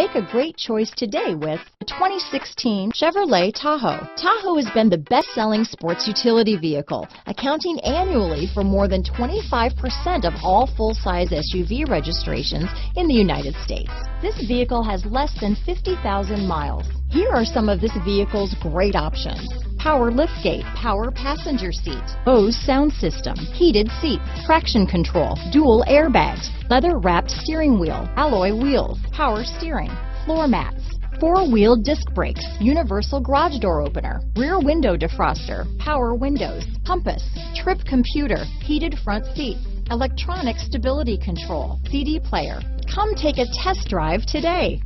Make a great choice today with the 2016 Chevrolet Tahoe. Tahoe has been the best-selling sports utility vehicle, accounting annually for more than 25% of all full-size SUV registrations in the United States. This vehicle has less than 50,000 miles. Here are some of this vehicle's great options power liftgate, power passenger seat, Bose sound system, heated seats, traction control, dual airbags, leather wrapped steering wheel, alloy wheels, power steering, floor mats, four-wheel disc brakes, universal garage door opener, rear window defroster, power windows, compass, trip computer, heated front seats, electronic stability control, CD player. Come take a test drive today.